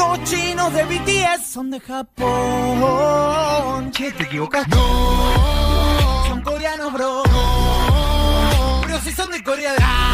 Los chinos de BTS son de Japón. Che, te equivocas. No. Son coreanos, bro. No. Pero si son de Corea. De...